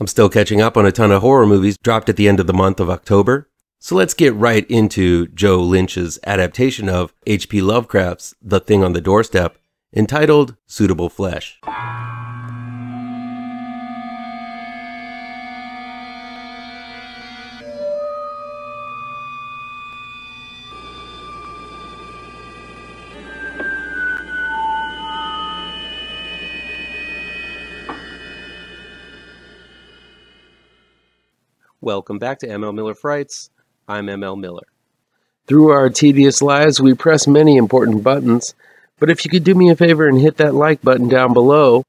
I'm still catching up on a ton of horror movies dropped at the end of the month of October. So let's get right into Joe Lynch's adaptation of H.P. Lovecraft's The Thing on the Doorstep, entitled Suitable Flesh. Welcome back to ML Miller Frights. I'm ML Miller. Through our tedious lives, we press many important buttons, but if you could do me a favor and hit that like button down below,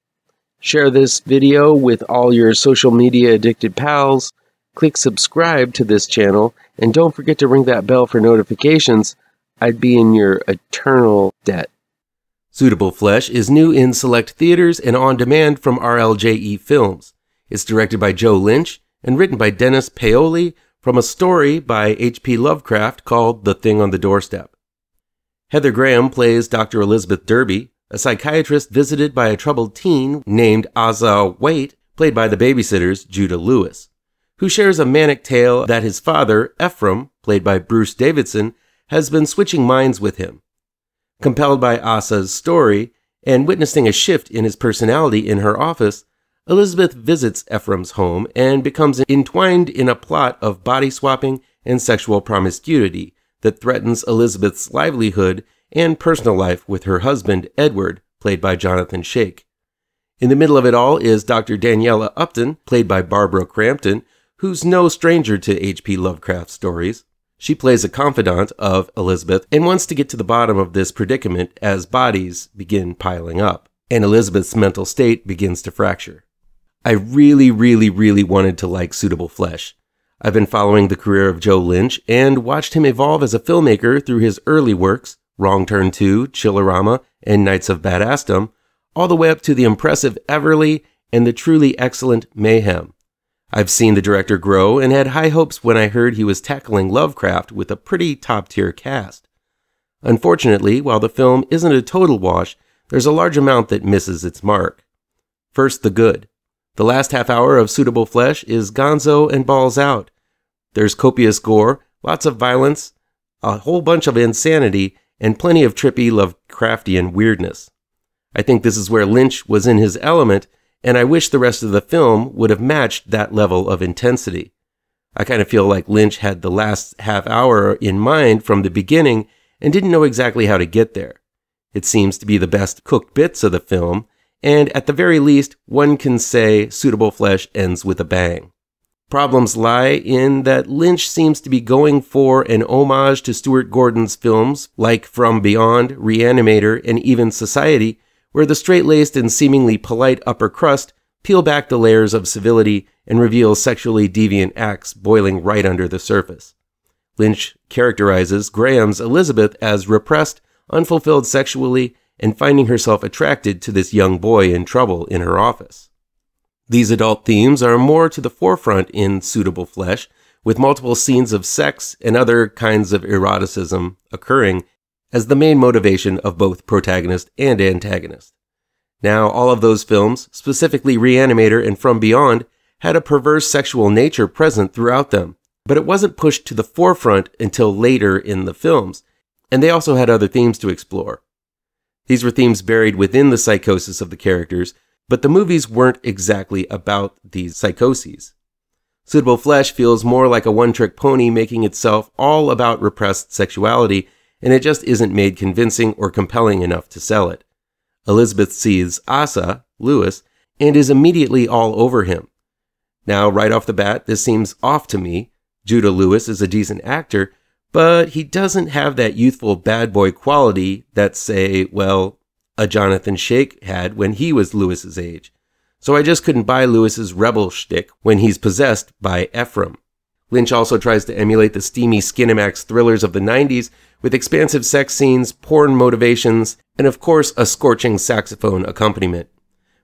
share this video with all your social media addicted pals, click subscribe to this channel, and don't forget to ring that bell for notifications. I'd be in your eternal debt. Suitable Flesh is new in select theaters and on demand from RLJE Films. It's directed by Joe Lynch and written by Dennis Paoli from a story by H.P. Lovecraft called The Thing on the Doorstep. Heather Graham plays Dr. Elizabeth Derby, a psychiatrist visited by a troubled teen named Asa Waite, played by the babysitter's Judah Lewis, who shares a manic tale that his father, Ephraim, played by Bruce Davison, has been switching minds with him. Compelled by Asa's story and witnessing a shift in his personality in her office, Elizabeth visits Ephraim's home and becomes entwined in a plot of body swapping and sexual promiscuity that threatens Elizabeth's livelihood and personal life with her husband, Edward, played by Jonathan Schaech. In the middle of it all is Dr. Daniela Upton, played by Barbara Crampton, who's no stranger to H.P. Lovecraft stories. She plays a confidant of Elizabeth and wants to get to the bottom of this predicament as bodies begin piling up, and Elizabeth's mental state begins to fracture. I really, really, really wanted to like Suitable Flesh. I've been following the career of Joe Lynch and watched him evolve as a filmmaker through his early works, Wrong Turn 2, Chillerama, and Knights of Badassdom, all the way up to the impressive Everly and the truly excellent Mayhem. I've seen the director grow and had high hopes when I heard he was tackling Lovecraft with a pretty top tier cast. Unfortunately, while the film isn't a total wash, there's a large amount that misses its mark. First, the good. The last half hour of Suitable Flesh is gonzo and balls out. There's copious gore, lots of violence, a whole bunch of insanity, and plenty of trippy Lovecraftian weirdness. I think this is where Lynch was in his element, and I wish the rest of the film would have matched that level of intensity. I kind of feel like Lynch had the last half hour in mind from the beginning and didn't know exactly how to get there. It seems to be the best cooked bits of the film, and at the very least, one can say Suitable Flesh ends with a bang. Problems lie in that Lynch seems to be going for an homage to Stuart Gordon's films like From Beyond, Reanimator, and even Society, where the straight laced and seemingly polite upper crust peel back the layers of civility and reveal sexually deviant acts boiling right under the surface. Lynch characterizes Graham's Elizabeth as repressed, unfulfilled sexually, and finding herself attracted to this young boy in trouble in her office. These adult themes are more to the forefront in Suitable Flesh, with multiple scenes of sex and other kinds of eroticism occurring as the main motivation of both protagonist and antagonist. Now, all of those films, specifically Reanimator and From Beyond, had a perverse sexual nature present throughout them, but it wasn't pushed to the forefront until later in the films, and they also had other themes to explore. These were themes buried within the psychosis of the characters, but the movies weren't exactly about these psychoses. Suitable Flesh feels more like a one trick pony making itself all about repressed sexuality, and it just isn't made convincing or compelling enough to sell it. Elizabeth sees Asa, Lewis, and is immediately all over him. Now, right off the bat, this seems off to me. Judah Lewis is a decent actor, but he doesn't have that youthful bad boy quality that, say, well, a Jonathan Schaech had when he was Lewis's age. So I just couldn't buy Lewis's rebel shtick when he's possessed by Ephraim. Lynch also tries to emulate the steamy Skinamax thrillers of the 90s with expansive sex scenes, porn motivations, and of course a scorching saxophone accompaniment.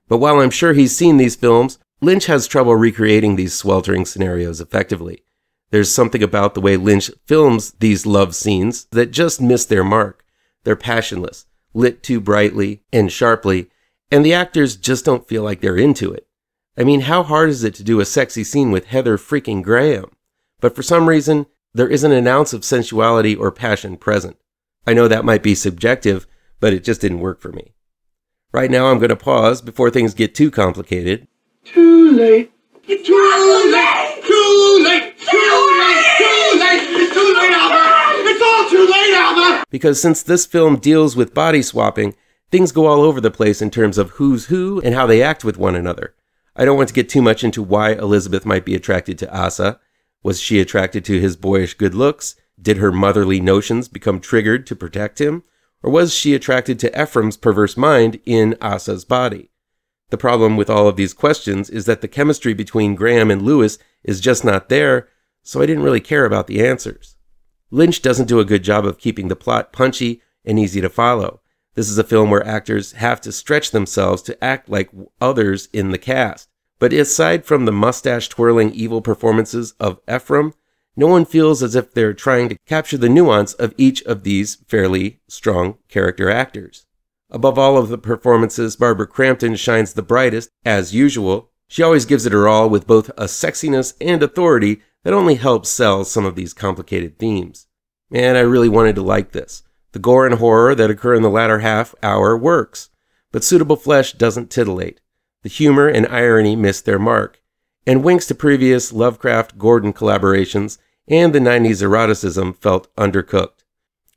But while I'm sure he's seen these films, Lynch has trouble recreating these sweltering scenarios effectively. There's something about the way Lynch films these love scenes that just miss their mark. They're passionless, lit too brightly and sharply, and the actors just don't feel like they're into it. I mean, how hard is it to do a sexy scene with Heather freaking Graham? But for some reason, there isn't an ounce of sensuality or passion present. I know that might be subjective, but it just didn't work for me. Right now, I'm going to pause before things get too complicated. Too late. Because since this film deals with body swapping, things go all over the place in terms of who's who and how they act with one another. I don't want to get too much into why Elizabeth might be attracted to Asa. Was she attracted to his boyish good looks? Did her motherly notions become triggered to protect him? Or was she attracted to Ephraim's perverse mind in Asa's body? The problem with all of these questions is that the chemistry between Graham and Lewis is just not there, so I didn't really care about the answers. Lynch doesn't do a good job of keeping the plot punchy and easy to follow. This is a film where actors have to stretch themselves to act like others in the cast. But aside from the mustache twirling evil performances of Ephraim, no one feels as if they're trying to capture the nuance of each of these fairly strong character actors. Above all of the performances, Barbara Crampton shines the brightest, as usual. She always gives it her all with both a sexiness and authority that only helps sell some of these complicated themes. And I really wanted to like this. The gore and horror that occur in the latter half hour works, but Suitable Flesh doesn't titillate. The humor and irony miss their mark, and winks to previous Lovecraft Gordon collaborations and the 90s eroticism felt undercooked.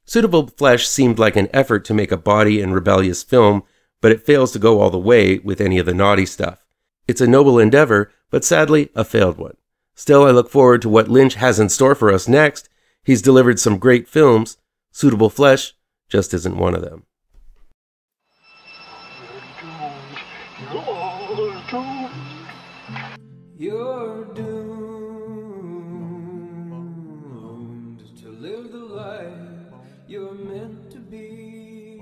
Suitable Flesh seemed like an effort to make a bawdy and rebellious film, but it fails to go all the way with any of the naughty stuff. It's a noble endeavor, but sadly, a failed one. Still, I look forward to what Lynch has in store for us next. He's delivered some great films. Suitable Flesh just isn't one of them. You're doomed to live the life you're meant to be.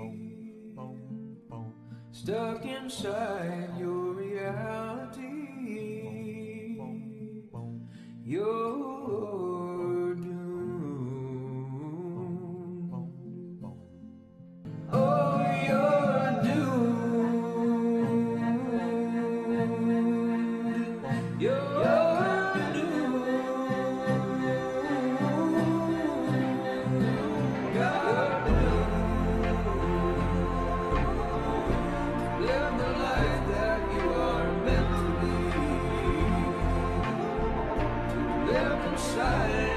Stuck inside You're shine.